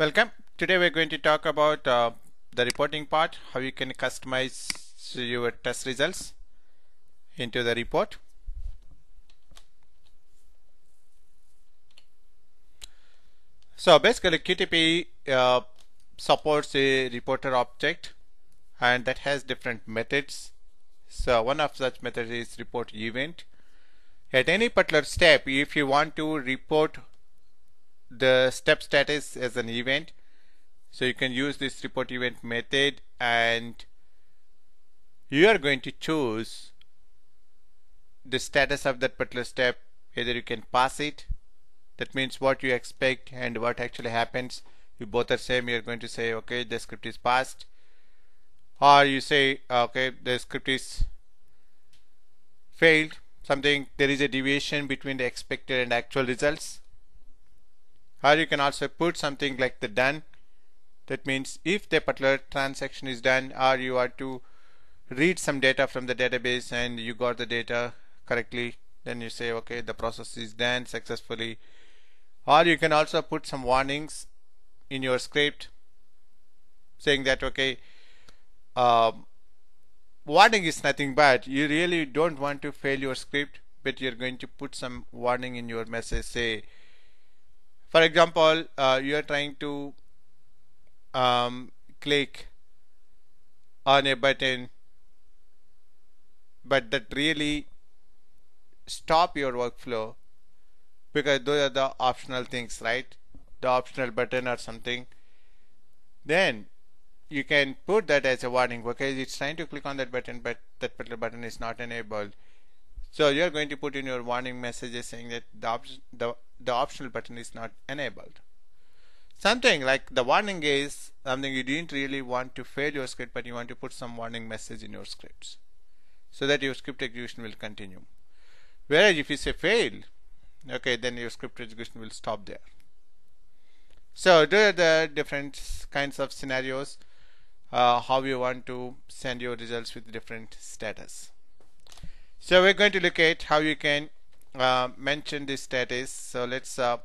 Welcome. Today we're going to talk about uh, the reporting part, how you can customize your test results into the report. So basically QTP uh, supports a reporter object and that has different methods. So one of such methods is report event. At any particular step, if you want to report the step status as an event, so you can use this report event method and you are going to choose the status of that particular step. Either you can pass it, that means what you expect and what actually happens. If both are same, you're going to say, okay, the script is passed. Or you say, okay, the script is failed something there is a deviation between the expected and actual results or you can also put something like the done. That means if the particular transaction is done or you are to read some data from the database and you got the data correctly then you say okay the process is done successfully. Or you can also put some warnings in your script saying that okay um, warning is nothing but you really don't want to fail your script but you're going to put some warning in your message say for example uh, you are trying to um, click on a button but that really stop your workflow because those are the optional things right? The optional button or something. Then you can put that as a warning because it's trying to click on that button but that particular button is not enabled. So you're going to put in your warning messages saying that the, the, the optional button is not enabled. Something like the warning is something you didn't really want to fail your script but you want to put some warning message in your scripts so that your script execution will continue. Whereas if you say fail okay then your script execution will stop there. So there are the different kinds of scenarios uh, how you want to send your results with different status. So we're going to look at how you can uh, mention this status. So let's uh,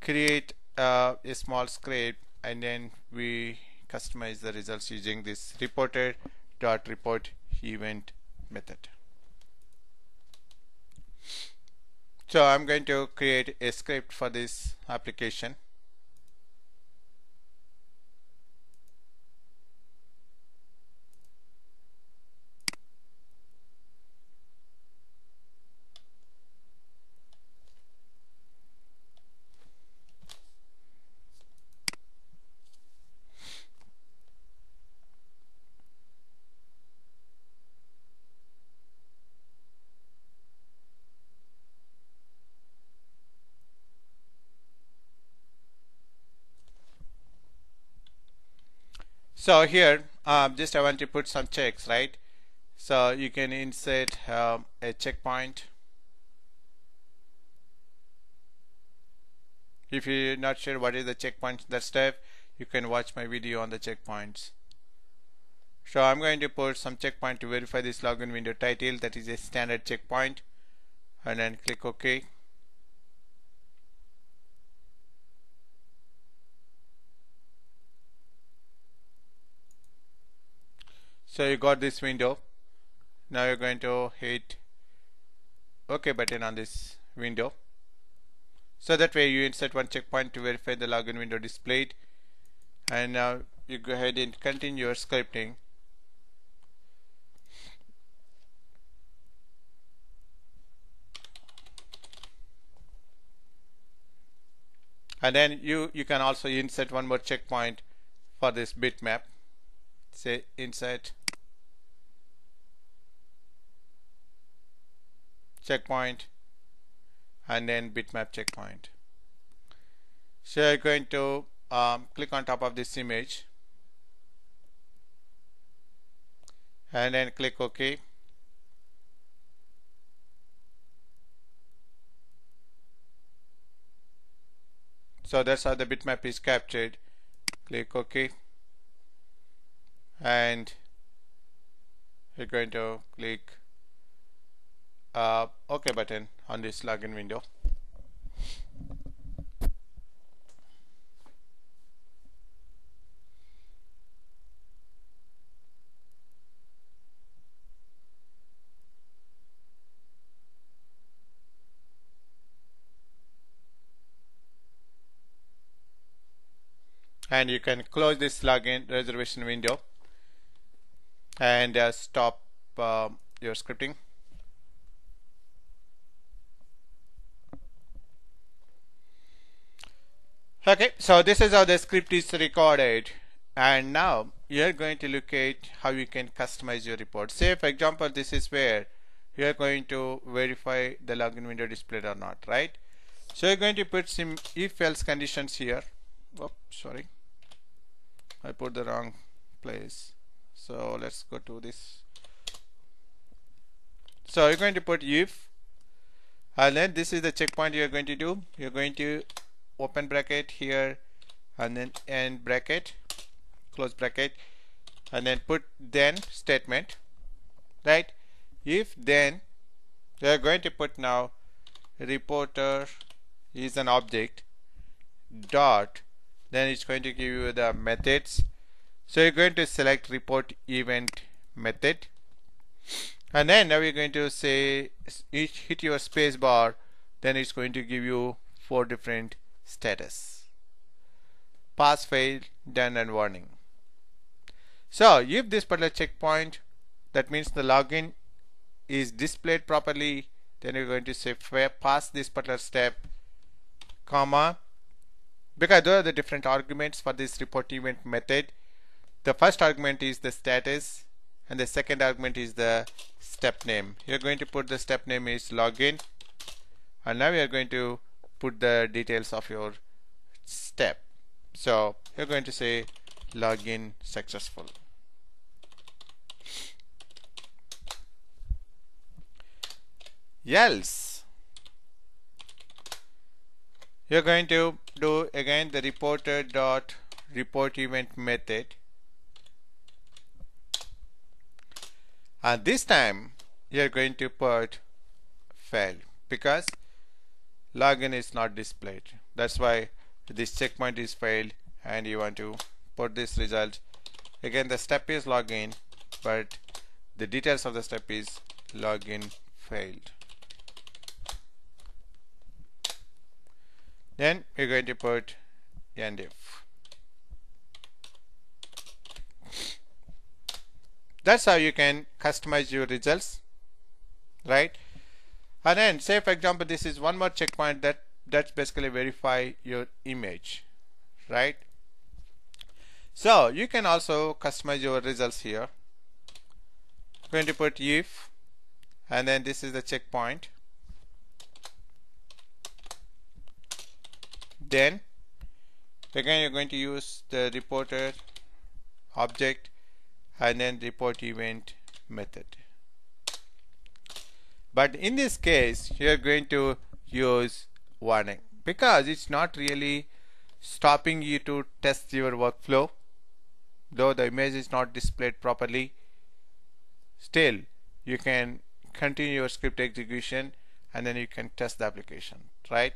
create uh, a small script and then we customize the results using this reporter dot report event method. So I'm going to create a script for this application. So here um, just I want to put some checks right? So you can insert um, a checkpoint. If you're not sure what is the checkpoint that step you can watch my video on the checkpoints. So I'm going to put some checkpoint to verify this login window title that is a standard checkpoint and then click OK so you got this window. Now you're going to hit OK button on this window. So that way you insert one checkpoint to verify the login window displayed. And now you go ahead and continue your scripting. And then you you can also insert one more checkpoint for this bitmap. Say insert checkpoint and then bitmap checkpoint. So you're going to um, click on top of this image and then click OK. So that's how the bitmap is captured. Click OK. And you're going to click uh, OK button on this login window. and you can close this login reservation window and uh, stop uh, your scripting okay so this is how the script is recorded. And now you're going to look at how you can customize your report. Say for example this is where you're going to verify the login window displayed or not right? So you're going to put some if else conditions here. Oops, sorry. I put the wrong place. So let's go to this. So you're going to put if. And then this is the checkpoint you're going to do. You're going to open bracket here and then end bracket close bracket and then put then statement right? If then we are going to put now reporter is an object dot then it's going to give you the methods. So you're going to select report event method and then now you're going to say hit your space bar then it's going to give you four different status. Pass fail done and warning. So if this particular checkpoint that means the login is displayed properly then you're going to say pass this particular step comma because there are the different arguments for this report event method. The first argument is the status and the second argument is the step name. You're going to put the step name is login and now we are going to put the details of your step. So you're going to say login successful. Else you're going to do again the reporter dot report event method. And this time you're going to put fail because login is not displayed. That's why this checkpoint is failed and you want to put this result. Again the step is login but the details of the step is login failed. Then we're going to put end if that's how you can customize your results right and then say for example this is one more checkpoint that that's basically verify your image right? So you can also customize your results here. Going to put if and then this is the checkpoint. Then again you're going to use the reporter object and then report event method but in this case you're going to use warning. Because it's not really stopping you to test your workflow though the image is not displayed properly still you can continue your script execution and then you can test the application right?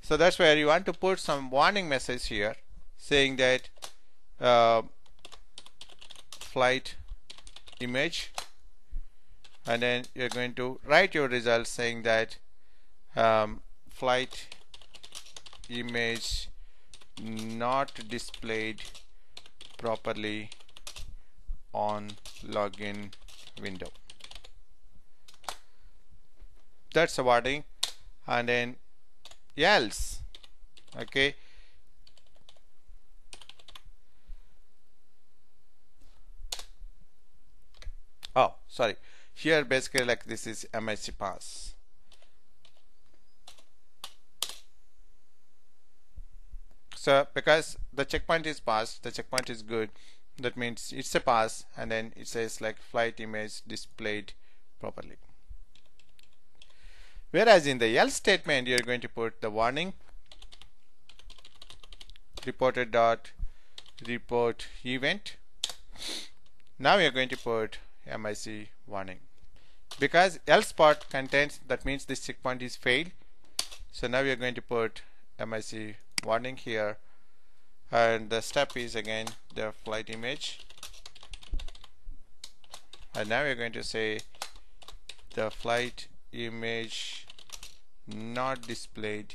So that's where you want to put some warning message here saying that uh, flight image and then you're going to write your results saying that um, flight image not displayed properly on login window. That's a warning and then else okay? Oh sorry here basically like this is MIC pass. So because the checkpoint is passed the checkpoint is good that means it's a pass and then it says like flight image displayed properly. Whereas in the else statement, you're going to put the warning reporter dot report event. Now we are going to put MIC warning because else part contains that means this checkpoint is failed. So now we are going to put MIC warning here and the step is again the flight image and now we're going to say the flight image not displayed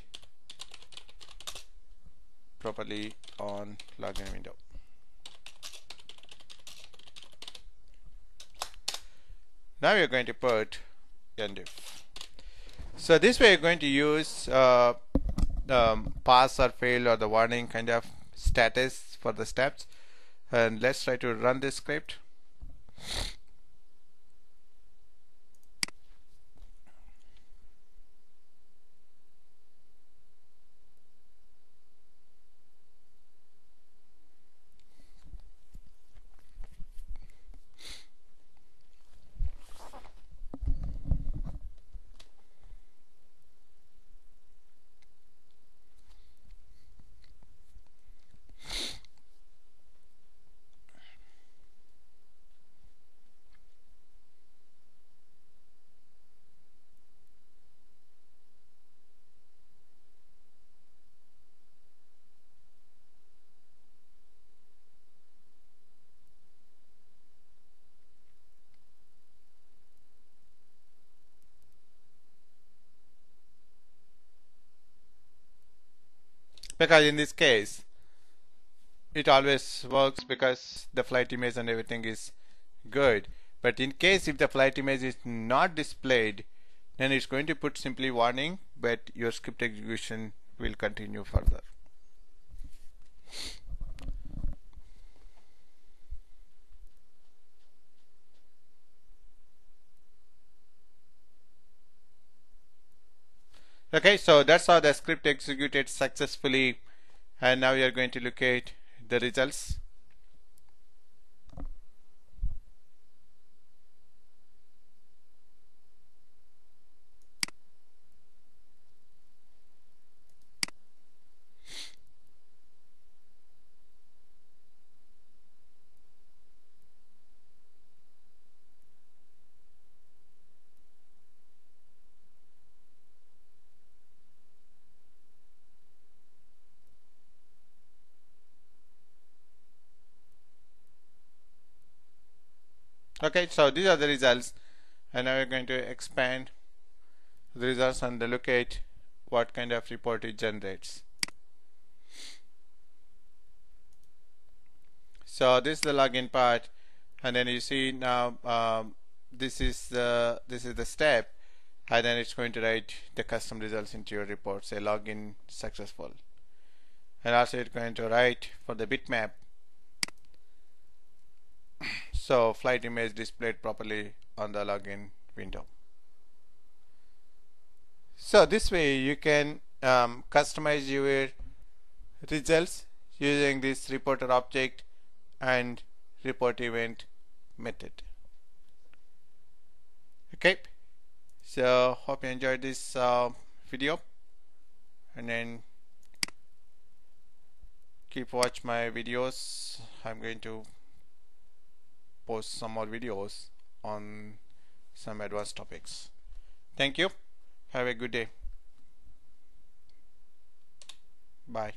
properly on login window. Now you're going to put endif. So this way you're going to use uh, um, pass or fail or the warning kind of status for the steps and let's try to run this script because in this case it always works because the flight image and everything is good. But in case if the flight image is not displayed then it's going to put simply warning but your script execution will continue further okay so that's how the script executed successfully and now we are going to look at the results okay so these are the results. And now we're going to expand the results and look at what kind of report it generates. So this is the login part. And then you see now um, this is the this is the step. And then it's going to write the custom results into your report say login successful. And also it's going to write for the bitmap so flight image displayed properly on the login window. So this way you can um, customize your results using this reporter object and report event method. Okay. So hope you enjoyed this uh, video. And then keep watch my videos. I'm going to post some more videos on some advanced topics. Thank you. Have a good day. Bye